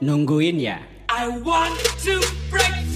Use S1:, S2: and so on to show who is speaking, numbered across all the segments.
S1: Nungguin ya.
S2: I want to break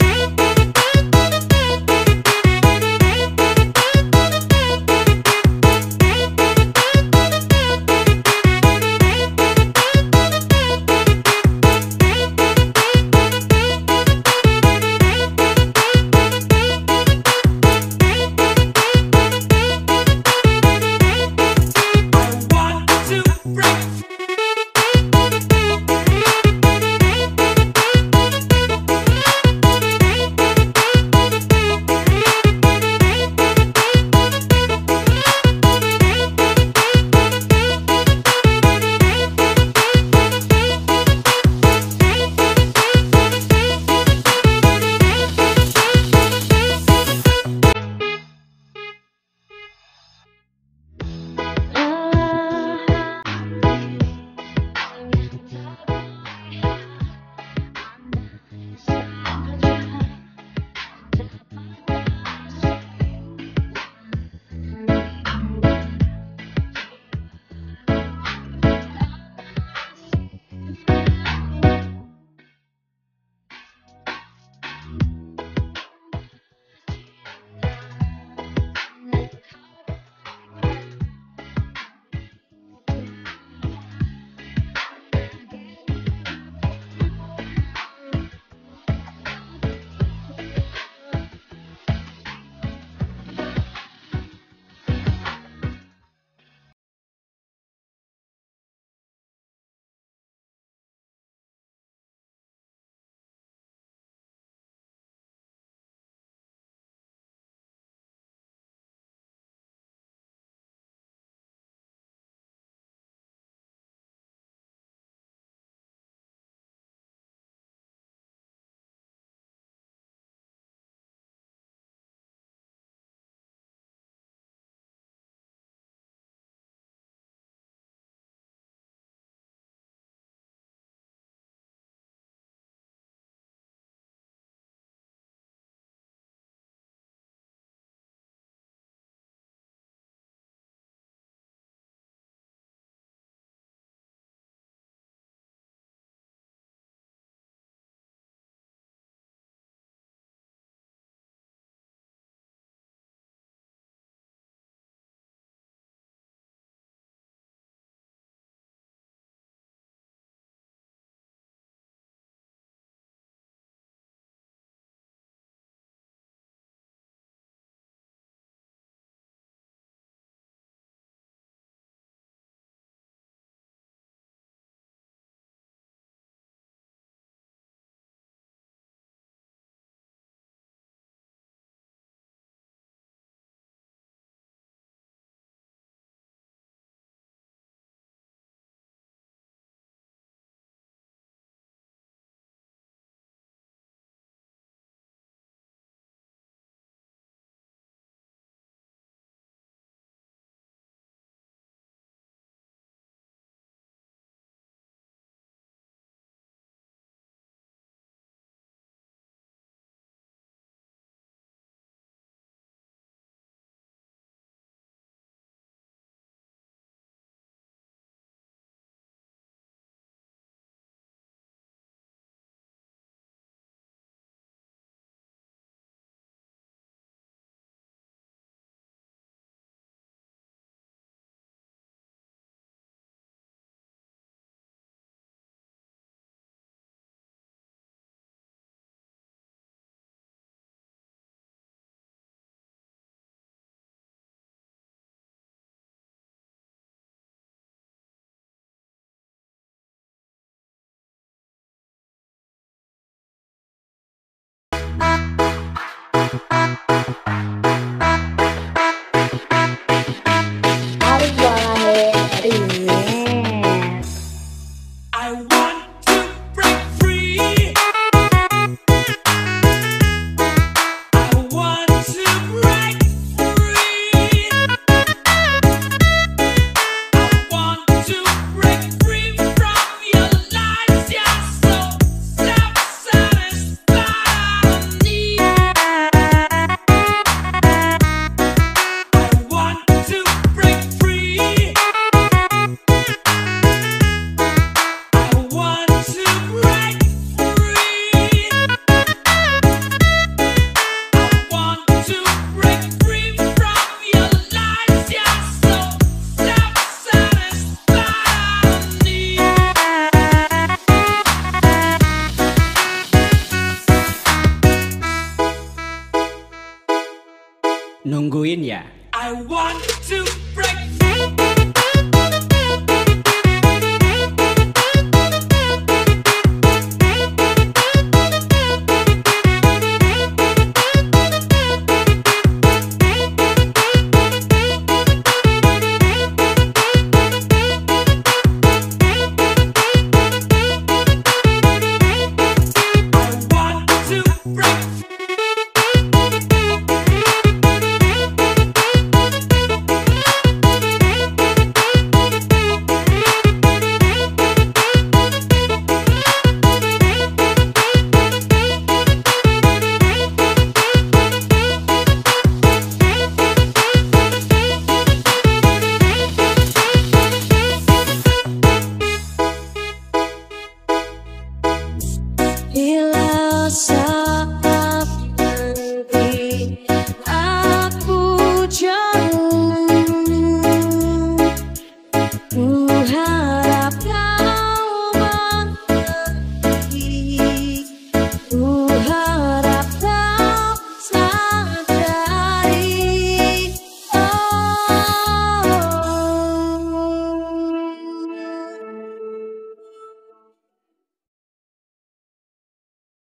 S1: Nungguin ya?
S2: I want to